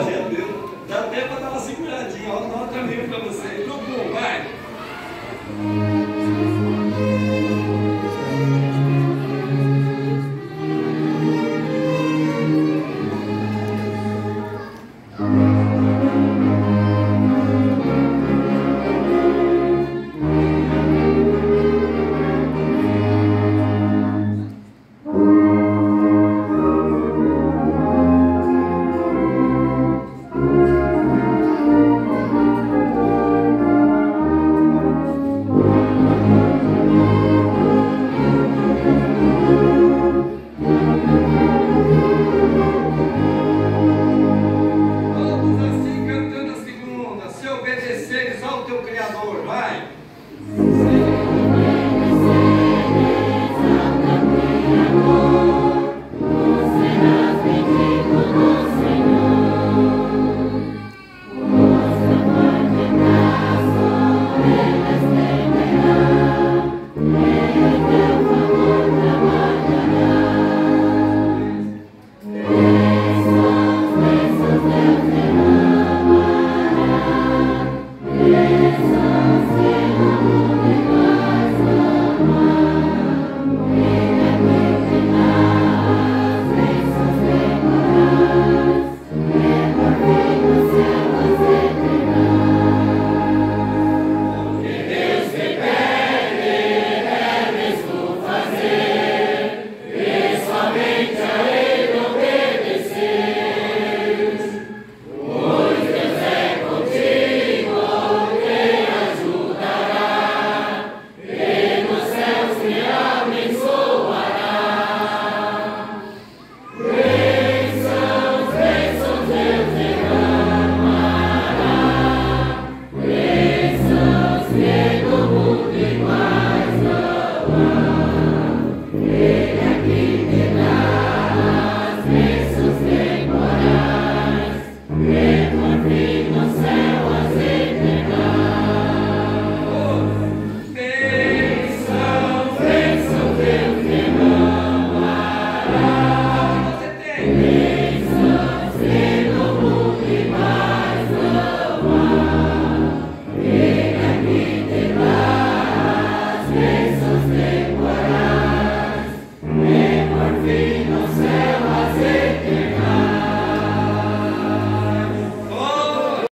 Todos assim cantando a segunda. Se obedeceres ao teu Criador, vai.